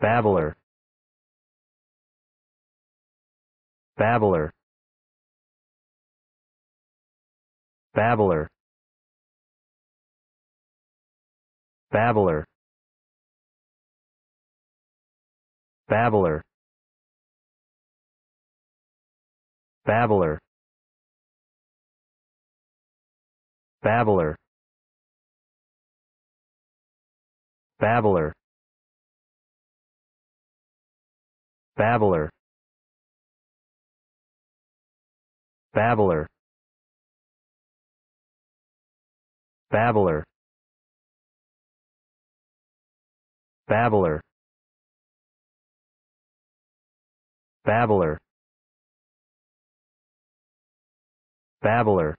babbler. Babbler. Babbler. Babbler. Babbler. Babbler. Babbler. Babbler babbler. Babbler. Babbler. Babbler. Babbler. Babbler